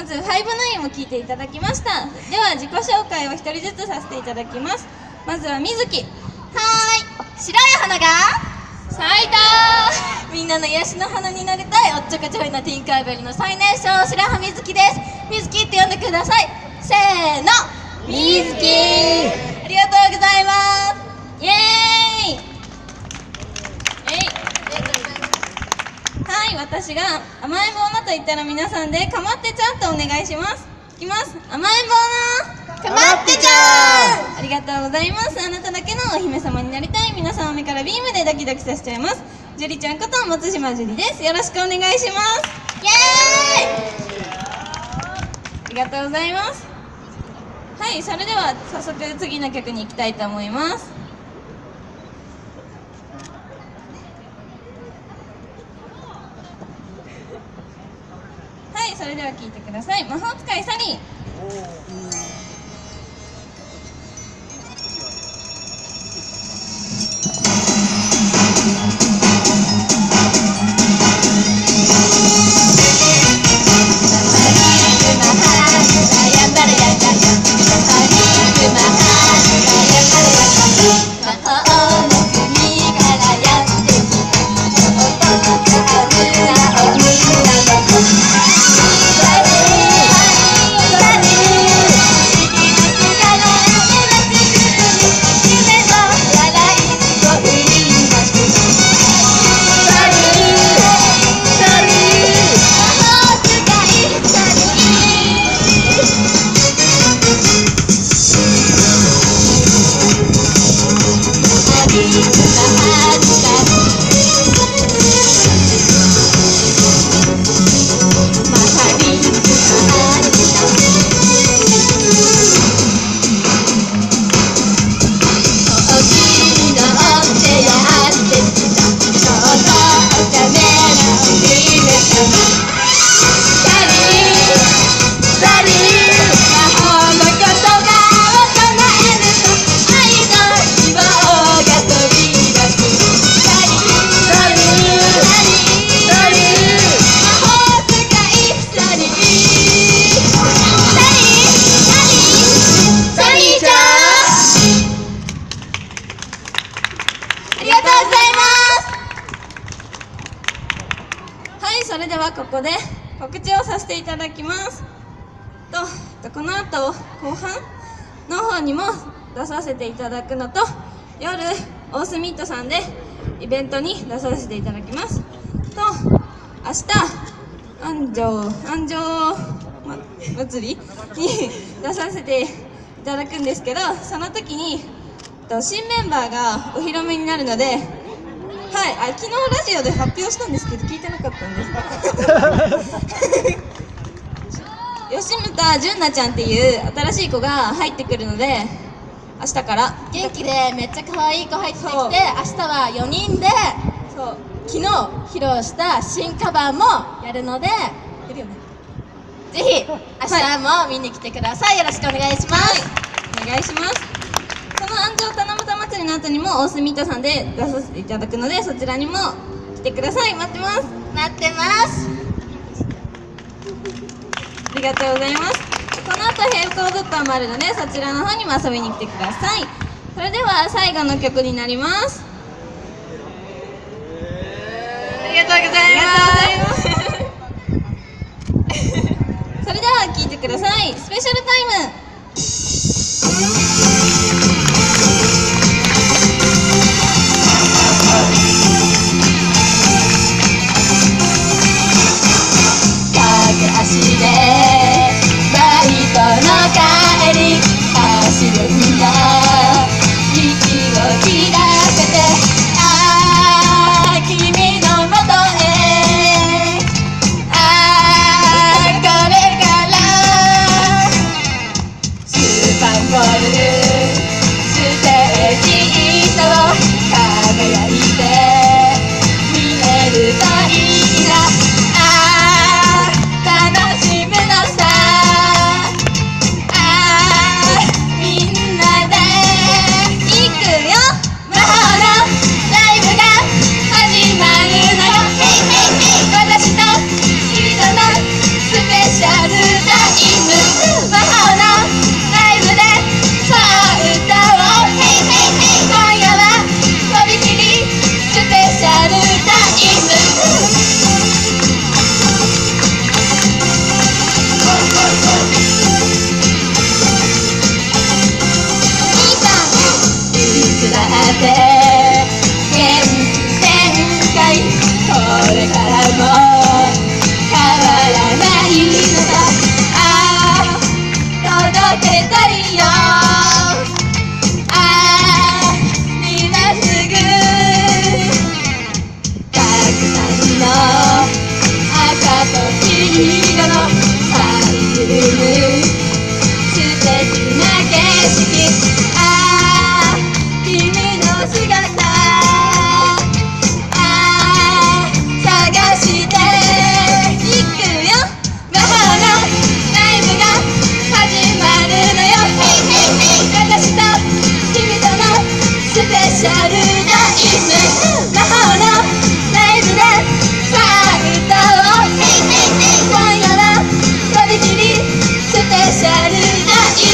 まず「ファイブナインを聞いていただきました。では自己紹介を一人ずつさせていただきます。まずはみずき。はーい。白い花が。咲いたみんなの癒しの花になりたいおっちょこちょいなティンカーベルの最年少白羽みずきです。みずきって呼んでください。せーの。みずきと言ったら皆さんでかまってちゃんとお願いします。いきます。甘えん坊なかまってちゃん。ありがとうございます。あなただけのお姫様になりたい。皆様目からビームでドキドキさせちゃいます。ジュリちゃんこと松島ジュリです。よろしくお願いします。イエーイ。ありがとうございます。はいそれでは早速次の曲に行きたいと思いますはいそれでは聴いてください。魔法使いサリー。それではここで告知をさせていただきます。とこの後後半の方にも出させていただくのと夜オースミットさんでイベントに出させていただきます。と明日安城安城ま祭りに出させていただくんですけどその時にと新メンバーがお披露目になるので、はい、あ昨日ラジオで発表したんですけど聞いてなかったんですか 吉牟田純奈ちゃんっていう新しい子が入ってくるので明日から。元気でめっちゃ可愛い子入ってきて明日は4人でそう。昨日披露した新カバーもやるのでいるよね。ぜひ明日も見に来てください。よろしくお願いします、お願いします。その祭りの後にも大隅ミートさんで出させていただくのでそちらにも来てください。待ってます。待ってますありがとうございます。この後並行物販もあるのでそちらの方にも遊びに来てください。それでは最後の曲になります。ありがとうございありがとうございます。それでは聴いてください。スペシャルタイム。走るんだ secretaría.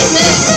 Amen.